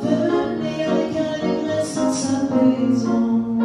Venez regarder la sensation,